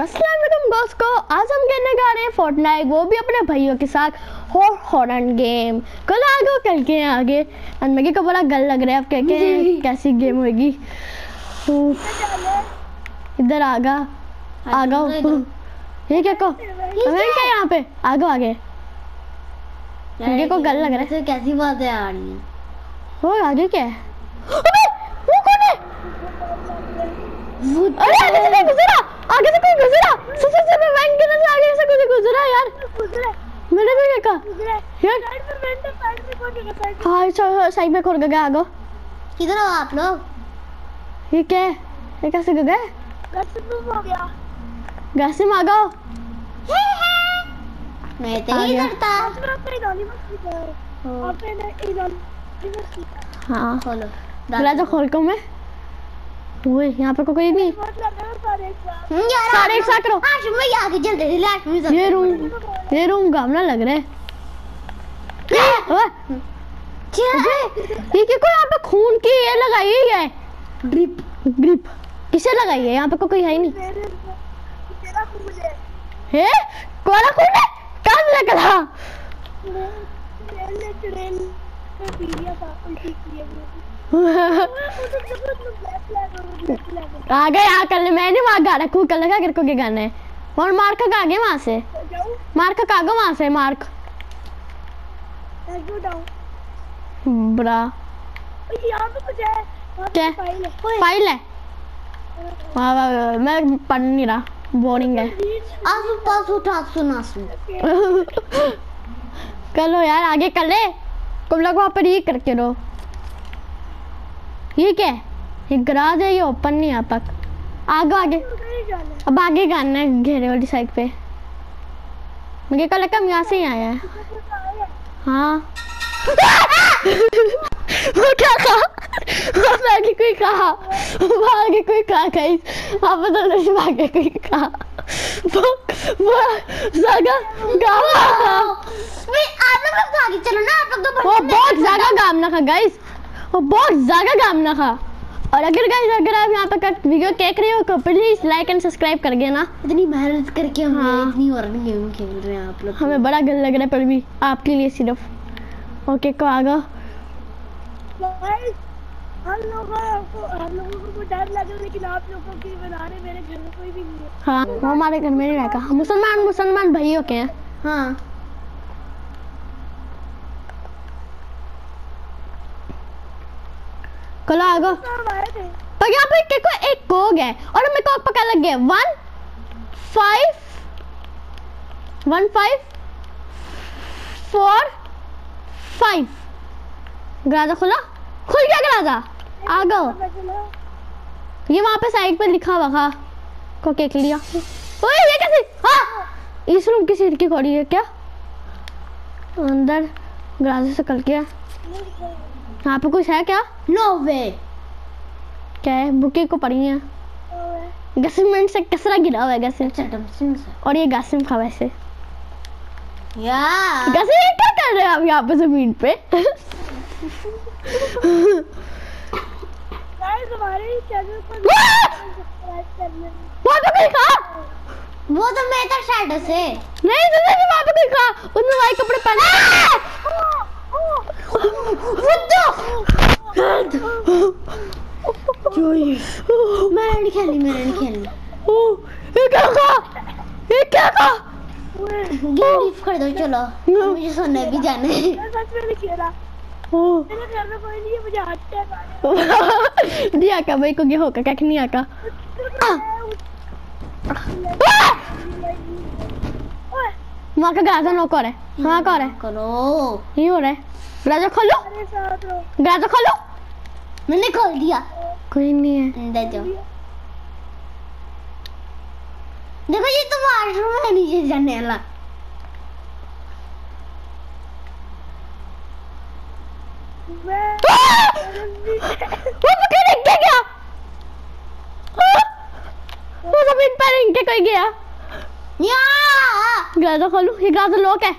दोस्त को आज हम खेलने जा रहे हैं फोर्टनाइट वो भी अपने भाइयों के साथ हॉर हॉरन गेम कल आगे कल के आगे। अनमगी को बड़ा गल लग रहा है अब कह के कैसी गेम होगी। तो इधर आगा आगा ये क्या को? हमें क्या? यहाँ पे? आगे आगे। मुझे को गल लग रहा है। कैसी बातें आ हैं वो आगे क्या है? है अरे आगे से कोई गुजरा आगे से कोई गुजरा सुसु से मैं बैंक के अंदर आगे से कोई गुजरा यार। मैंने भी देखा। यार। हाँ सो साइड में खोल गया? आगो। किधर हो आप लोग? ये क्या ये कैसे गए? गैसिम आ गो मैं तो नहीं गया। करता हाँ। खोलो। दरवाज़ा खोल को मैं। वो यहाँ पे कोई नहीं। हम्म, एक सात करो। आगे जल्दी रिलैक्स में ये रूम ये रूम लग रहा है। ओए, ये क्या कोई यहाँ पे खून की ये लगाई है ड्रिप ग्रिप किसे लगाई है? यहाँ पे कोई है ही नहीं। है। कौन खून है? कहाँ से निकला आ गए यहाँ कर मैंने वहाँ गा रखू कर लगा कर को के गाना है? और मार्क का आगे वहाँ से। मार्क का आगे वहाँ से मार्क। बड़ा क्या? फ़ाइल है? वाह वाह वाह, मैं पढ़ नहीं रहा बोरिंग है। आसू पासू ठासू नासू कर लो यार आगे कर ले। तुम लोग वहाँ पर ये करके रहो। ये क्या है? ये गराज है ये ओपन नहीं है अब तक आगे आगे। अब आगे गाना है घेरे वाली साइड पे। मुझे कल हम यहाँ से ही आया है। हाँ। वो क्या कहा? वहाँ आगे कोई कहा? वहाँ आगे कोई कहा कहीं? वहाँ पर तो नहीं आगे कोई कहा? वो वो जगह गावा था आप लोग चलो ना आप लोग तो वो बहुत ज़्यादा गामना था गाइस वो बहुत ज़्यादा गामना था। और अगर गाइस अगर आप यहाँ पे वीडियो देख रहे हो तो प्लीज़ लाइक एंड सब्सक्राइब कर देना। इतनी मेहनत करके हम हाँ। इतनी और गेम खेल रहे हैं आप लोग। हमें बड़ा गल लग रहा है पर भी आपके लिए सिर्फ़। ओके को आगा? हम लोगों को हम लोगों को तो डर लगा लेकिन आप लोगों की बना रहे मेरे घर में कोई भी नहीं है। हाँ वो हमारे घर में नहीं रहता। मुसलमान मुसलमान भाइयों के हैं। हाँ। कल आगा हम पर यहाँ पे को एक कोग है और मेरे को पता लग गया। One five one five four five गराजा खुला? खुल गया गराजा आ गो। ये वहाँ पे साइड पे लिखा हुआ था। को केक लिया। ओए ये कैसे? हाँ। इस रूम की सीट की खोड़ी है क्या? अंदर गराजे से कल गया यहाँ पे कुछ है क्या? नो वे क्या है? बुके को पड़ी है? गसीमेंट से कचरा गिरा हुआ है गसीम? सिम से। और ये गसीम खा वैसे यार गसीम क्या कर रहे हैं आप यहाँ पे ज़मीन पे? वहाँ पे कोई खा। वो तो मैं था स्टेटस है। नहीं नहीं वहाँ पे कोई खा। उसने वाइट कपड़े पहने। मैं नहीं खेलनी मैं नहीं खेलनी ओ, ये क्या खा ये क्या खा गेम लीव कर दो चलो मुझे सोने भी जाना है मैं सच में नहीं खेला मेरे घर में कोई नहीं है मुझे हाथ अटैक दिया का भाई को ये होगा क्या कि। नहीं आका वहाँ का गाजा नो कर है वहाँ कर है करो ये हो रहा है गाजा खोलो गाजा खोलो मैंने खोल दिया कोई नहीं है अंदर जाओ देखो ये तो वॉशरूम है नीचे जाने वाला वो पकड़ रिंग के गया हाँ? वो ज़मीन पर रिंग के कोई गया यहाँ गाजा खोलो? ये गाजा लोक है।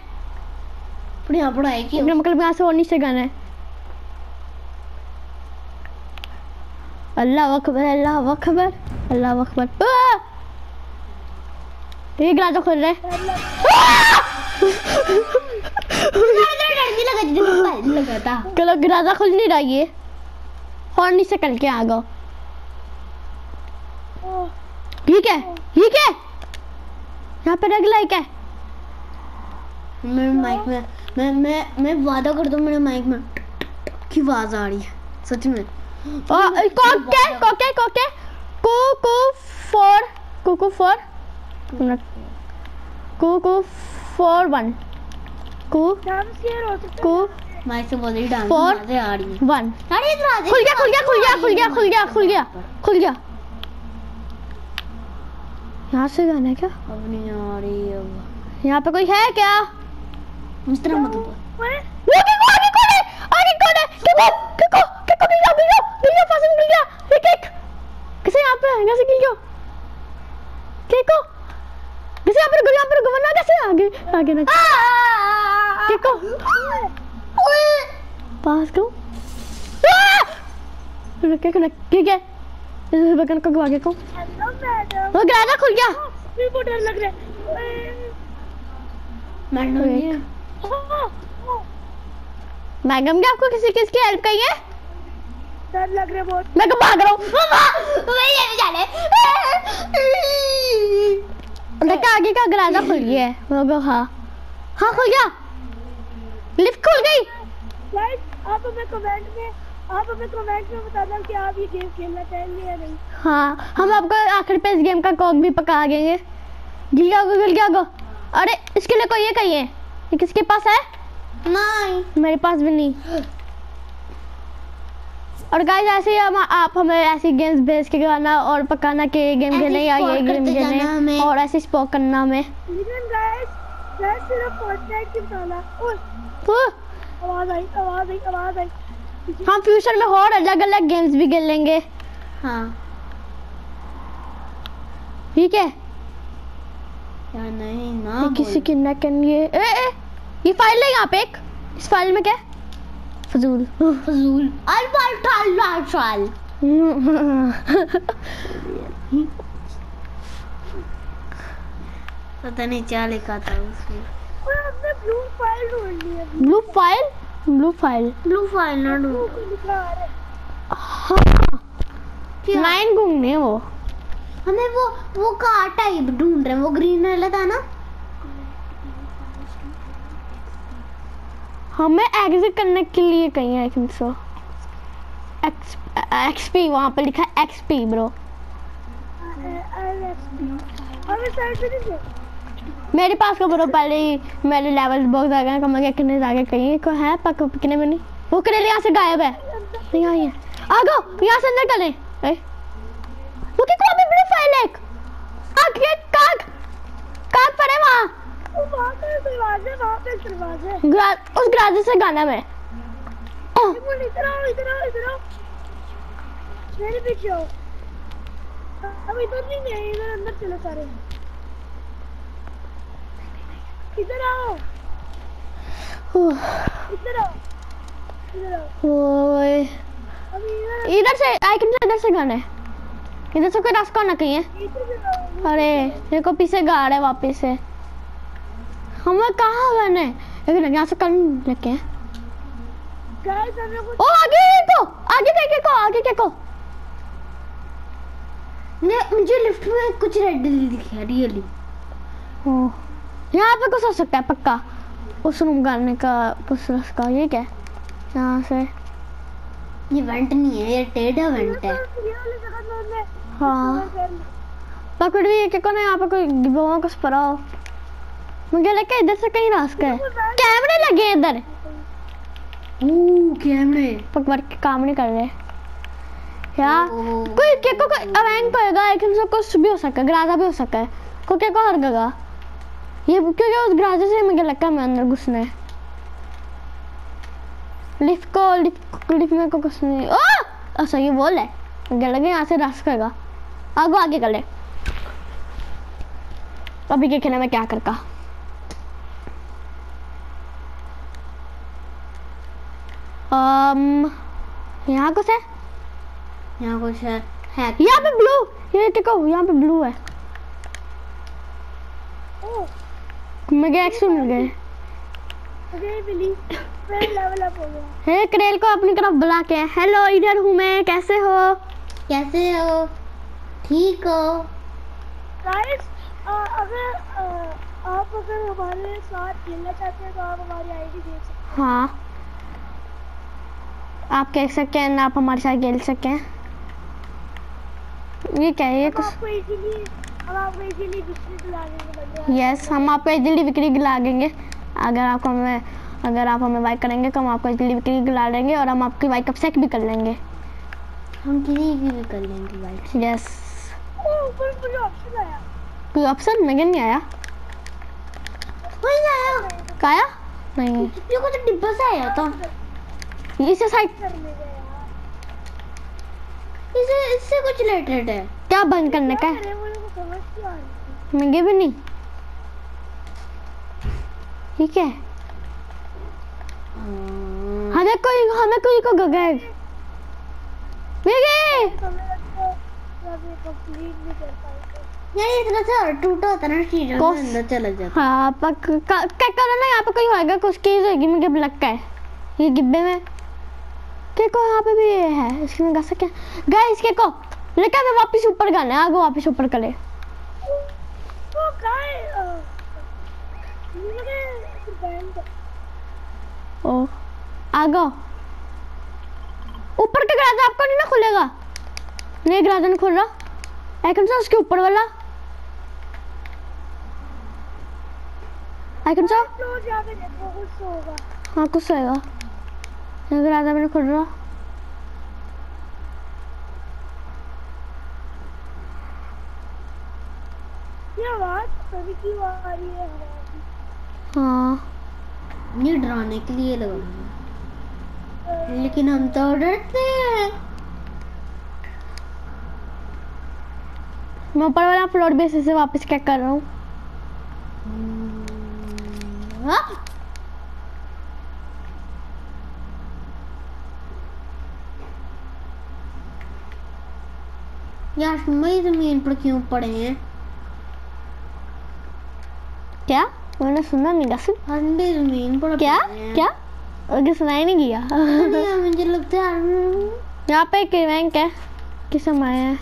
पर यहाँ पर है क्यों अपने मतलब यहाँ से और नीचे गाना है। अल्लाह अकबर अल्लाह अकबर अल्लाह अकबर। ये दरवाज़ा खुल रहा है। चलो दरवाज़ा खुल नहीं रहा ये। और नीचे कल के आ गो क्या है? क्या है? यहाँ पे रग लाइक है। मेरे माइक में मैं मैं मैं वादा कर दूँ मेरे माइक में। की आवाज़ आ रही है सच में। कोके कोके कोके कू। कू फोर कू कू फोर। कू कू फोर वन। कू कू माइक से बहुत ही डांस. आवाज़ें आ रही है। वन। अरे खुल गया खुल गया खुल गया खुल गया खुल गया खुल गया खुल गया। यहाँ से गाना है क्या? अब नहीं आ रही है अब। यहाँ पे कोई है क्या? तरह मत बोल है ओए, वो देखो आगे कौन है आगे कौन है किको किको किको गिर गया गिर गया गिर गया फासिल गिर गया एक एक किसे यहाँ पे कैसे गिर गया किको किसे यहाँ पर यहाँ पर गवर्नर कैसे आगे आगे ना किको पास को रुके कनेक्ट ठीक है इस बटन को आगे को वो दरवाज़ा खुल गया मेरे को डर लग रहा है ओए, मैडम मैडम क्या आपको किसी किस की हेल्प चाहिए डर लग रहा है बहुत। मैं भाग रहा हूँ। मैं देखा आगे का दरवाज़ा खुल गया है। वो गो हाँ। हाँ खुल गया। लिफ्ट खुल गई। गाइस आप हमें कमेंट में आप हमें कमेंट में बता दें कि आप ये गेम खेलना चाहेंगे या नहीं। हाँ हम आपको आखिर पे इस गेम का कोड भी पका देंगे। गिल गया गो गिल गया गो? अरे इसके लिए कोई ये कही है? ये किसके पास है? नहीं। मेरे पास भी नहीं। और गाइस ऐसे ही हम आप हमें ऐसी गेम्स भेज के गाना और पकाना के ये गेम खेलने या ये गेम खेलने और ऐसे स्पोक करना हमें। लेकिन गाइस गाइस सिर्फ़ फोर्टनाइट की बताना ओए आवाज़ आई आवाज़ आई आवाज़ आई। हम फ्यूचर में और अलग अलग गेम्स भी खेलेंगे। हाँ। ठीक है? या नहीं ना किसी की नेक एंड ये ए, ए, ये फ़ाइल है यहाँ पे एक। इस फ़ाइल में क्या? फजूल। फजूल। अलबाल टाल टाल टाल पता नहीं क्या लिखा था उसमें ब्लू फ़ाइल ढूंढ ली है। Blue file blue file blue file ना आ रहा है? लाइन घूमने वो। हमें वो वो कार टाइप ढूंढ रहे हैं, वो ग्रीन वाला था ना हमें एग्जिट करने के लिए कहीं आई थिंक सो एक्सपी वहाँ पे लिखा है एक्सपी ब्रो मेरे पास को ब्रो पहले ही, मेरे लेवल बॉक्स आ गए कम गया कितने जाके कहीं को है पक कितने में नहीं? वो करेले यहाँ से गायब है। नहीं आई है आ गो यहाँ से अंदर चले। कॉपी ब्लू फ़ाइल है एक। आगे काग काग पड़े वहाँ। वो वहाँ पे दरवाजे वहाँ पे दरवाजे ग्रा, उस ग्राजे से गाना में। इधर आओ इधर आओ इधर आओ मेरे पीछे आओ अब इधर नहीं गए इधर अंदर चलो सारे। इधर आओ इधर आओ। इधर आओ ओए अभी इधर इधर से आई कैन इधर से गाना है। इधर से कोई रास्ता ना कहीं है अरे को पीछे गा रहा है वापिस से। हमें कहाँ गाने लेकिन यहाँ से कल लेके हैं ओ आगे देखो आगे देखे को आगे देखो। ने मुझे लिफ्ट में कुछ रेड दिखा रियली। ओह, यहाँ पे कुछ हो सकता है पक्का। उस रूम गाने का उस रास्ता ये क्या यहाँ से। ये वेंट नहीं है ये टेढ़ा वेंट है। ये हाँ। पकड़ भी एक को ना यहाँ पे कोई कुछ पड़ा हो। मुझे लगता है इधर से कहीं रास्ता है। कैमरे लगे हैं इधर। ओह कैमरे। पकड़ के काम नहीं कर रहे। यार कोई के को कोई अवैंग पड़ेगा लेकिन से कुछ भी हो सकता है ग्राजा भी हो सकता है। को के को हर गगा ये क्योंकि उस ग्राजे से मुझे लगता है मैं अंदर घुसने लिफ्ट को लिफ्ट लिफ्ट में को घुसने ओ! अच्छा ये बोल है मुझे लगे यहाँ से रास्ता करेगा। आगो आगे कर ले। अभी के खेलने में क्या करका um, यहाँ कुछ है? यहाँ कुछ है। है। यहाँ पे ब्लू ये देखो यहाँ पे ब्लू है। मुझे एक्स मिल गए मुझे मिली मैं लेवल अप हो। हे करेल को अपनी तरफ़ बुला के हेलो इधर हूँ मैं कैसे हो? कैसे हो? ठीक हो। गाइस अगर आप अगर हमारे साथ खेलना चाहते हैं तो आप हमारी आईडी दे सकते हैं। हाँ। आप कह सकते हैं आप हमारे साथ खेल सकते हैं। ये क्या है ये हम कुछ? आपको इजीली हम आपको इजीली बिस्किट दिला देंगे यस हम आपको इजली बिक्री गिला देंगे। अगर आप हमें अगर आप हमें बाइक करेंगे तो हम आपको बिक्री गिला देंगे और हम आपकी बाइक का चेक भी कर लेंगे। हम किसी की भी कर लेंगे भाई यस ओ ऊपर मुझे ऑप्शन आया? कोई ऑप्शन मेरे नहीं आया? वही आया। का आया नहीं। ये कुछ डिब्बा सा आया था। इसे साइड इसे इससे कुछ रिलेटेड है। क्या बंद करने का है? अरे मुझे को समझ नहीं आ रही थी। महँगे भी नहीं। ठीक है? हमें कोई हमें कोई को कि कंप्लीट नहीं यार इतना सा टूटा होता ना चीज़ों में अंदर चला जाता। हाँ पक का- क्या करो ना यहाँ पे कोई होएगा कुछ चीज़ होगी मुझे लगता है। ये डिब्बे में। के को यहाँ पे भी है इसमें गा सके गए इसके को लेकिन हमें वापस ऊपर गाना है आगे वापस ऊपर करे गाय मुझे ओ आगो। ऊपर का ग्राजा आपका नहीं ना खुलेगा? नहीं ग्राजा नहीं खुल रहा। आइकन सा उसके ऊपर वाला। आइकन सा हाँ कुछ होएगा। ग्राजा नहीं खुल रहा। आवाज़ कभी क्यों आ रही है। हाँ। ये डराने के लिए लगा लेकिन हम तो डरते हैं। मैं ऊपर वाला फ्लोर बेस से वापस चेक कर रहा हूँ। हाँ? यार मैं ज़मीन पर क्यों पड़े हैं? क्या? मैंने सुना नहीं हम भी ज़मीन पर क्या? क्या? आगे सुनाई नहीं गया। मुझे लगता है यहाँ पे एक रैंक है। किस समय है?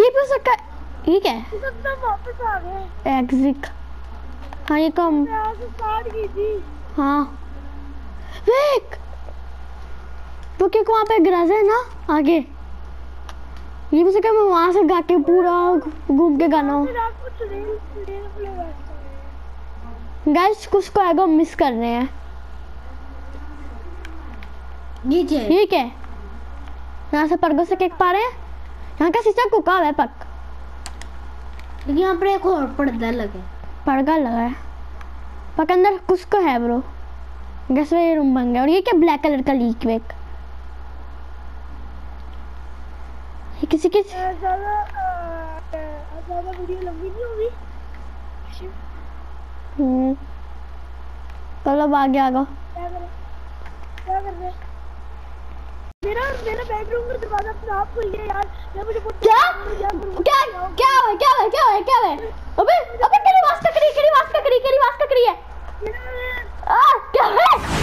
ये भी हो सकता ये क्या है? तो एग्जिट हाँ। ये तो हम मैं यहाँ से स्टार्ट की थी। हाँ। वेक! वो क्या वहाँ पे गराज है ना आगे। ये भी सका मैं वहाँ से गा के पूरा घूम के गाना गाइस कुछ को आएगा मिस कर रहे हैं। नीचे ठीक है? यहाँ से पर्गो से केक पा रहे हैं? यहाँ का शीशा कुका है पक। लेकिन यहाँ पर एक और पर्दा लगा है। पर्दा लगा है। पक अंदर कुछ को है ब्रो गैस ये रूम बन गया। और ये क्या ब्लैक कलर का लीक वेक किसी की ज़्यादा ज़्यादा वीडियो लंबी नहीं होगी? हम्म। चलो आगे आ गो क्या करें? क्या कर रहे हैं? मेरा मेरा बेडरूम का दरवाज़ा अपने आप खुल गया यार। मैं मुझे क्या? क्या करूँ? क्या क्या हुआ क्या हुआ क्या हुआ क्या हुआ? अबे अबे तेरी आवाज़ टकरी तेरी आवाज़ टकरी तेरी आवाज़ टकरी है। आ क्या है?